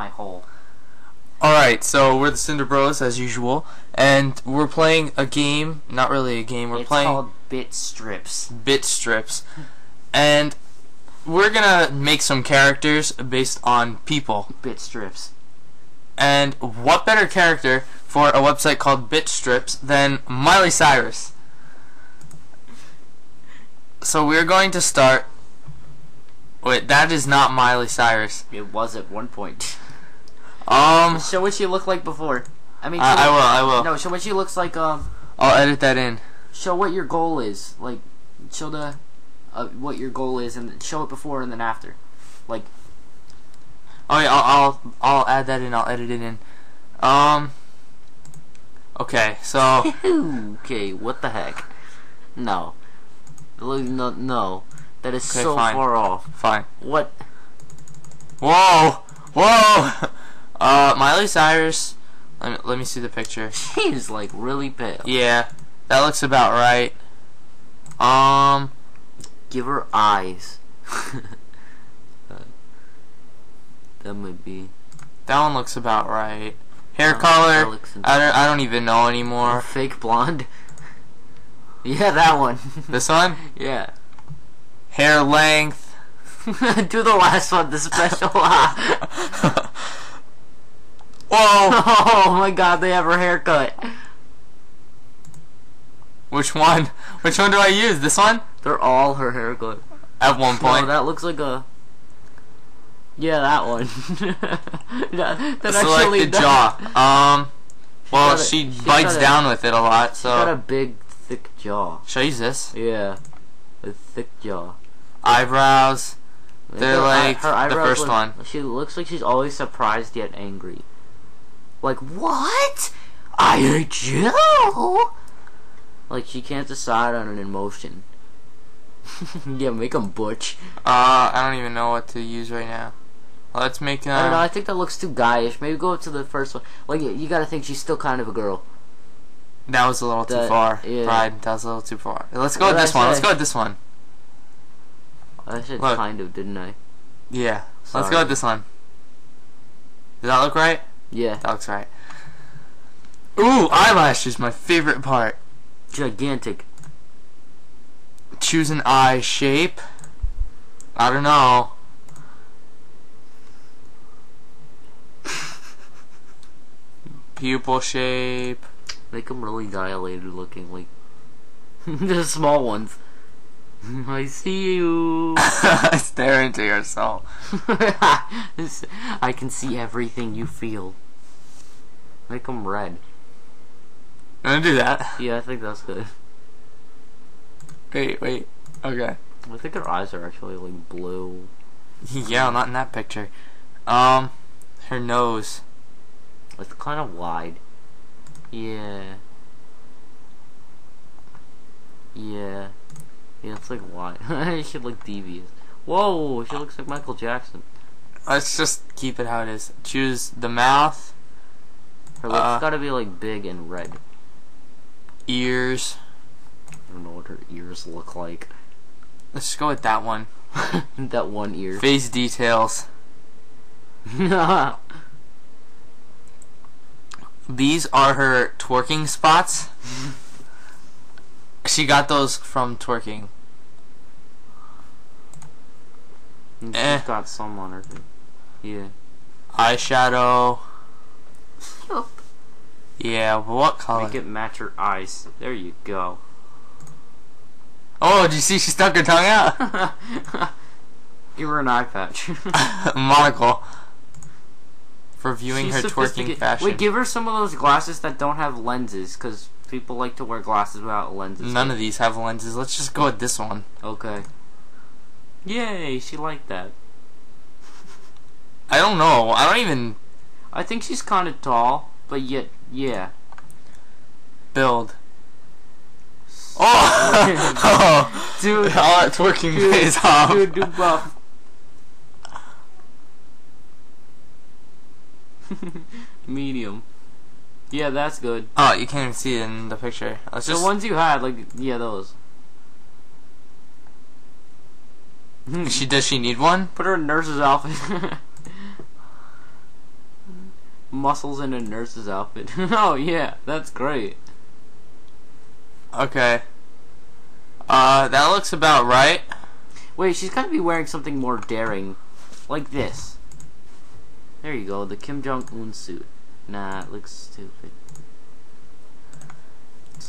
my hole. Alright, so we're the Cinder Bros as usual, and we're playing a game, not really a game, we're it's playing called Bitstrips. bit strips. And we're gonna make some characters based on people. Bitstrips. And what better character for a website called Bitstrips than Miley Cyrus? So we're going to start. Wait, that is not Miley Cyrus. It was at one point. Um, show what she looked like before. I mean, I, I will, I will. No, show what she looks like. Um, I'll edit that in. show what your goal is. Like, show the uh, what your goal is, and show it before and then after. Like, Oh yeah, I'll, I'll I'll add that in. I'll edit it in. Um. Okay, so okay, what the heck? No, Look, no, no. That is Okay, so fine. far off. fine. What? Whoa, whoa. Uh, Miley Cyrus. Let me, let me see the picture. She's like really pale. Yeah, that looks about right. Um, Give her eyes. That might be that one looks about right. Hair color. I don't. I don't even know a anymore. fake blonde. yeah, that one. This one. yeah. Hair length. Do the last one, the special. Whoa. oh my god, they have her haircut. Which one? Which one do I use? This one? They're all her haircut. At one No, point. that looks like a. Yeah, that one. that, that Select actually the jaw. Um. Well, a- she bites a- down with it a lot. So. She's got a big, thick jaw. should I use this? Yeah, a thick jaw. Eyebrows. They're Her eye- like her the eyebrows first look- one. She looks like she's always surprised yet angry. Like what? I hate you. Like she can't decide on an emotion. yeah, make them butch. Uh, I don't even know what to use right now. Let's make. Um, I don't know. I think that looks too guyish. Maybe go up to the first one. Like you, gotta think she's still kind of a girl. That was a little too far. yeah. Pride. That was a little too far. Let's go What with this I one. Let's go with this one. I said Look. kind of, didn't I? Yeah. Let's go with this one. Does that look right? Yeah, That looks right. Ooh, eyelashes, my favorite part. gigantic. Choose an eye shape. I don't know. Pupil shape. Make them really dilated looking, like the small ones. I see you. Stare into your soul. I can see everything you feel. Make them red. I'm gonna do that. Yeah, I think that's good. Wait, wait. Okay. I think her eyes are actually like blue. Yeah, not in that picture. Um, her nose. It's kind of wide. Yeah. Yeah. Yeah, it's like wide. she look devious. Whoa, she looks like Michael Jackson. Let's just keep it how it is. Choose the mouth, Her lips Uh, gotta be like big and red. ears. I don't know what her ears look like. Let's just go with that one. that one ear. Face details. These are her twerking spots. She got those from twerking. She's Eh. got some on her. Yeah. Eyeshadow. Yeah, what color? Make it match her eyes. There you go. Oh, did you see she stuck her tongue out? Give her an eye patch. Monocle. For viewing She's her twerking sophisticated. fashion. Wait, give her some of those glasses that don't have lenses, because people like to wear glasses without lenses. None of these have lenses. Let's just go with this one. Okay. Yay, she liked that. I don't know. I don't even I think she's kind of tall, but yet, yeah. build. Oh! oh! Dude, oh, All that twerking dude, pays off. dude, do buff. Medium. Yeah, that's good. Oh, you can't even see it in the picture. Let's The just. ones you had, like, yeah, those. She does she need one? Put her in nurse's outfit. muscles in a nurse's outfit. oh yeah, that's great. Okay. Uh, that looks about right. Wait, she's gotta be wearing something more daring, like this. There you go, the Kim Jong Un suit. Nah, it looks stupid.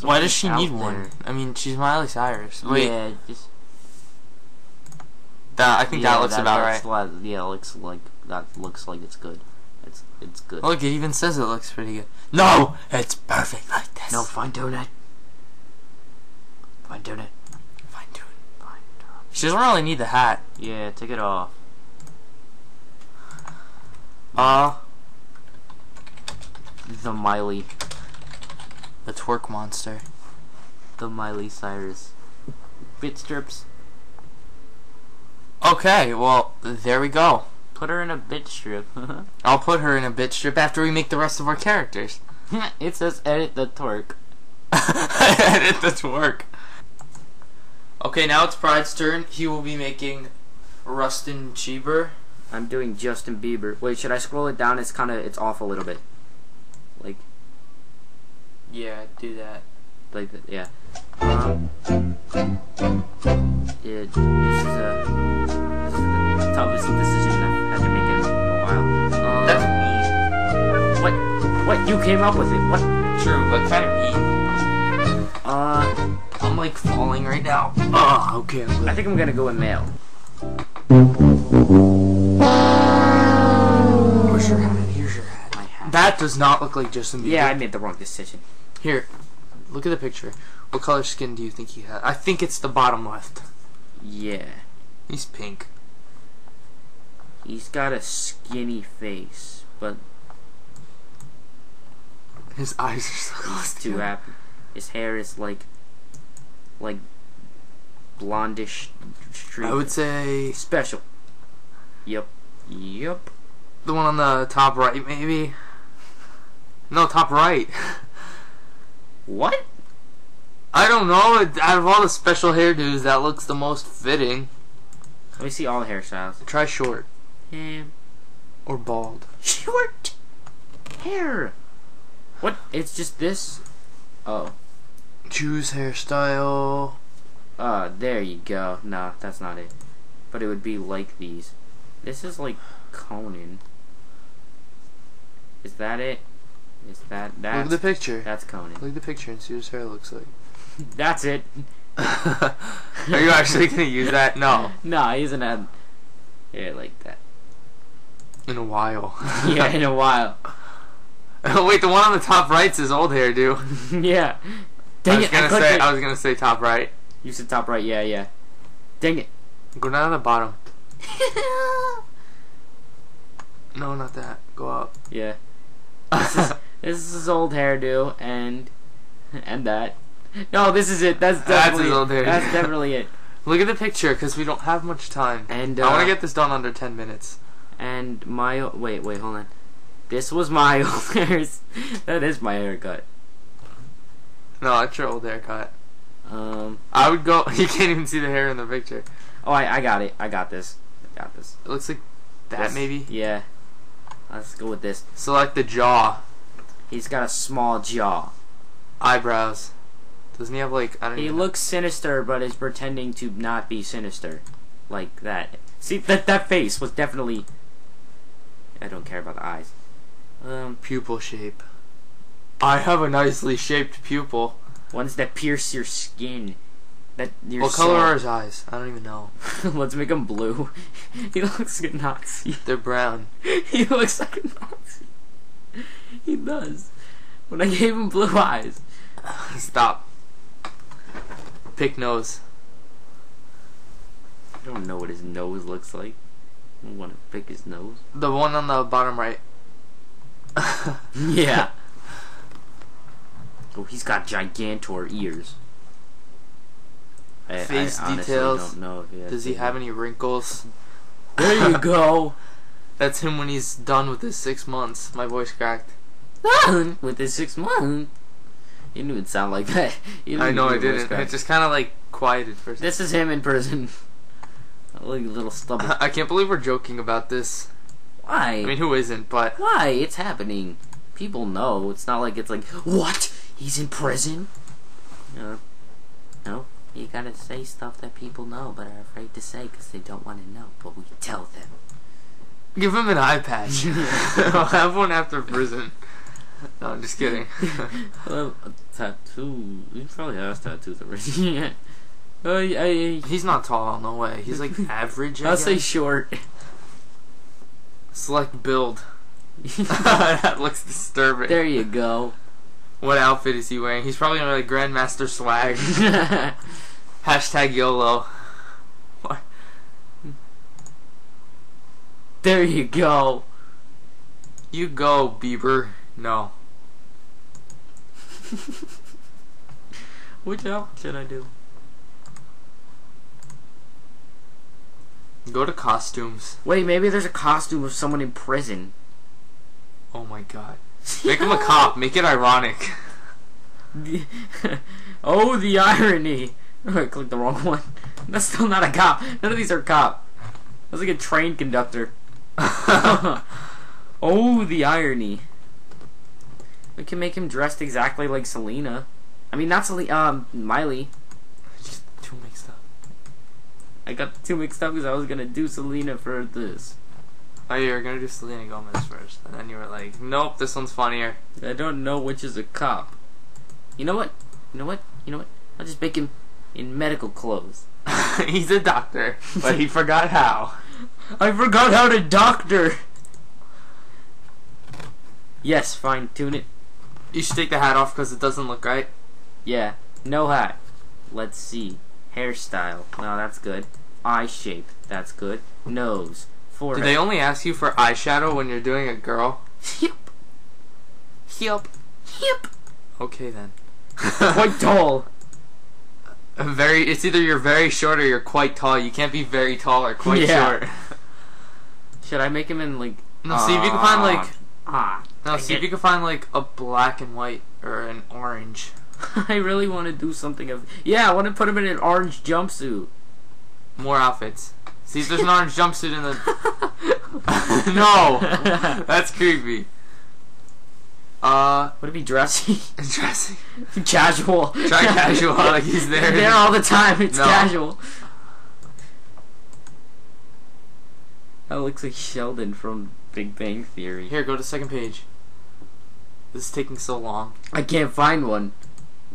Why does she need out one? I mean, she's Miley Cyrus. Wait, Yeah, just that, I think yeah, that looks about right. li- yeah, looks like that looks like it's good. It's it's good. Look, it even says it looks pretty good. No, it's perfect like this. No, fine donut. Fine donut. fine dude. Fine donut. She doesn't really need the hat. Yeah, take it off. Uh, The Miley, the twerk monster. the Miley Cyrus. Bitstrips. Okay, well, there we go. Put her in a bit strip. I'll put her in a bit strip after we make the rest of our characters. it says edit the twerk. Edit the twerk. Okay, now it's Pride's turn. He will be making Rustin Cheever. I'm doing Justin Bieber. Wait, should I scroll it down? It's kind of it's off a little bit. Like Yeah, do that. like that. Yeah. Um, yeah. This is a this is the toughest decision I've had to make in a while. Um, That's what? What? You came up with it? What? True, but kind of mean. Uh, I'm like falling right now. Oh, okay. I think I'm gonna go with male. Hat. That does not look like Justin Bieber. Yeah, I made the wrong decision. Here, look at the picture. What color skin do you think he has? I think it's the bottom left. Yeah. He's pink. He's got a skinny face, but His eyes are so close he's too happy. His hair is like, like, blondish streak. I would say special. Yep. Yep. the one on the top right, maybe. No, top right. What? I don't know. Out of all the special hairdos, that looks the most fitting. Let me see all the hairstyles. Try short Yeah. or bald. Short hair. What? It's just this. Oh. Choose hairstyle. Uh, there you go. Nah, that's not it. But it would be like these. This is like Conan. Is that it? Is that Look at the picture. that's Conan? Look at the picture and see what his hair looks like. That's it. Are you actually gonna use that? No. No, he hasn't had hair like that. In a while. Yeah, in a while. Oh, Wait, the one on the top right's his old hairdo. yeah. I Dang was it! gonna I say it. I was gonna say top right. You said top right. Yeah, yeah. Dang it. Go down to the bottom. No, not that. Go up. yeah. This is his old hairdo and and that. No, this is it. That's That's definitely his old hairdo. That's definitely it. Look at the picture, because we don't have much time. And uh, I want to get this done under 10 minutes. and my wait wait hold on. This was my old hairs. That is my haircut. No, that's your old haircut. Um. I would go. You can't even see the hair in the picture. Oh, I I got it. I got this. I got this. It looks like that, This- maybe. Yeah. Let's go with this. Select the jaw. He's got a small jaw. Eyebrows. Doesn't he have, like, I don't know. He even looks sinister, but is pretending to not be sinister, like that. See that that face was definitely. I don't care about the eyes. Um, Pupil shape. I have a nicely shaped pupil. ones that pierce your skin. That your what color are his eyes? I don't even know. Let's make him blue. he looks like a Nazi. They're brown. he looks like a Nazi. He does. When I gave him blue eyes. Stop. Pick nose. I don't know what his nose looks like. I don't want to pick his nose. The one on the bottom right. Yeah. oh, he's got gigantor ears. I, Face I details. don't know if he has Does he have any wrinkles? There you go. That's him when he's done with his six months. My voice cracked. Done ah! With his six months. You didn't even sound like that. You I know I didn't. crack. It just kind of like quieted for a second. This is him in prison. A little, little stubble. I can't believe we're joking about this. Why? I mean, who isn't? But Why? It's happening. People know. It's not like it's like, what? He's in prison? No. No. You gotta say stuff that people know but are afraid to say because they don't want to know. But we tell them. Give him an eye patch. I'll have one after prison. No, I'm just kidding. Well, a tattoo. He probably has tattoos already. uh, I, He's not tall, no way. He's like average. I I'll say short. select build. that looks disturbing. there you go. What outfit is he wearing? He's probably wearing like Grandmaster swag. Hashtag YOLO. There you go. You go, Bieber. No. Which outfit should I do? Go to costumes. Wait, maybe there's a costume of someone in prison. Oh my god. Make him a cop. Make it ironic. oh, the irony. I clicked the wrong one. That's still not a cop. None of these are cop. That's like a train conductor. oh, the irony. We can make him dressed exactly like Selena. I mean, not Selena, um, Miley. Just too mixed up. I got too mixed up because I was gonna do Selena for this. Oh, you were gonna do Selena Gomez first, and then you were like, "Nope, this one's funnier." I don't know which is a cop. You know what? You know what? You know what? I'll just make him in medical clothes. He's a doctor, but he forgot how. I forgot how to doctor. Yes, fine tune it. You should take the hat off because it doesn't look right. Yeah, no hat. Let's see. Hairstyle. No, that's good. Eye shape. That's good. Nose. Do they only ask you for eyeshadow when you're doing a girl? Yep. Yep. Yep. Okay then. Quite tall. Very. It's either you're very short or you're quite tall. You can't be very tall or quite Yeah. short. Should I make him in like? No, see if you can find like. Ah. No, see if you can find like a black and white or an orange. I really want to do something of. Yeah, I want to put him in an orange jumpsuit. More outfits. See if there's an orange jumpsuit in the. no, that's creepy. Uh, Would it be dressy? dressing. casual. Try casual, like he's there. there all the time. It's No. casual. That looks like Sheldon from Big Bang Theory. Here, go to second page. This is taking so long. I can't find one.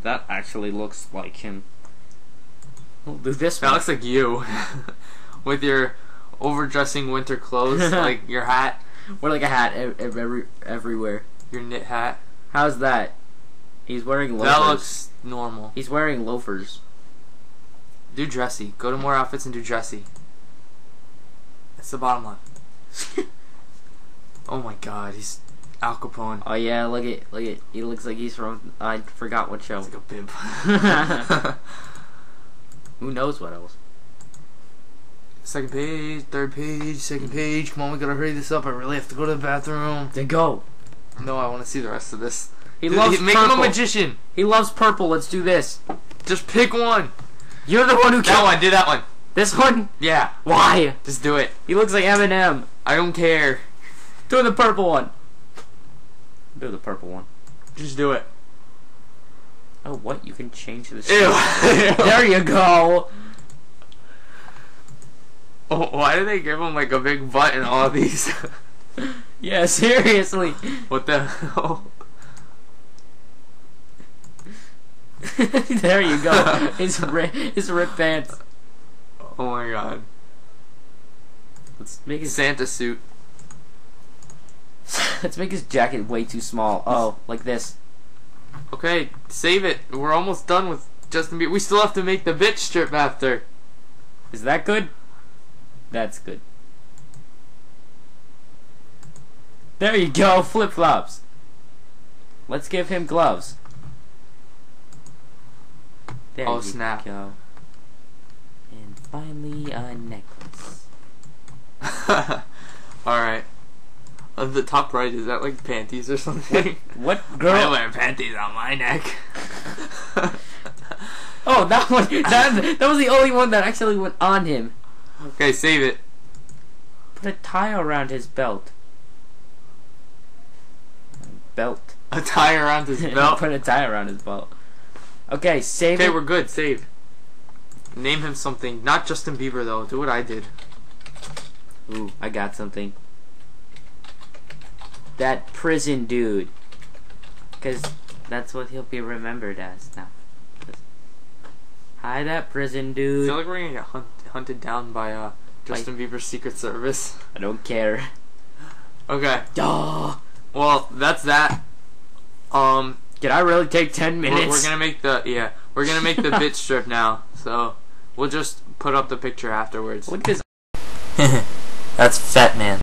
That actually looks like him. We'll do this That one. looks like you, with your overdressing winter clothes, like your hat, Wear like a hat ev- ev- every everywhere. Your knit hat. How's that? He's wearing loafers. That looks normal. He's wearing loafers. Do dressy. Go to more outfits and do dressy. That's the bottom left. oh my god, he's Al Capone. Oh yeah, look at look at. He looks like he's from. I forgot what show. It's like a bib. Who knows what else? second page, third page, second page. Come on, we gotta hurry this up. I really have to go to the bathroom. Then go. No, I want to see the rest of this. He Dude, loves make purple. him a magician. he loves purple. Let's do this. Just pick one. You're the one who That one. Do that one. this one. Yeah, Why? just do it. He looks like Eminem. I don't care. Do the purple one. Do the purple one. Just do it. Oh, what? You can change the. Ew. there you go. Oh, why do they give him like a big butt in all these? Yeah, seriously. what the hell? there you go. His ri- his ripped pants. Oh my god. Let's make his Santa suit. let's make his jacket way too small. Oh, like this. Okay, save it. We're almost done with Justin Bieber. We still have to make the bitch strip after. Is that good? That's good. There you go, flip flops. Let's give him gloves. There Oh, you snap. go. And finally, a necklace. Alright. On the top right, is that like panties or something? What girl? I wear panties on my neck. Oh, that one. That that was the only one that actually went on him. okay, save it. Put a tie around his belt. Belt. A tie around his belt. Put a tie around his belt. Okay, save Okay, we're good. Save. Name him something. Not Justin Bieber though. Do what I did. Ooh, I got something. That prison dude. Because that's what he'll be remembered as now. Hi, that prison I dude. feel like we're gonna get hunt- hunted down by uh Justin Bieber's Secret Service. I don't care. Okay. Duh. Well, that's that. Um, did I really take 10 we're, minutes? we're gonna make the yeah we're gonna make the bit strip now. So we'll just put up the picture afterwards. Look at this. That's Fat Man.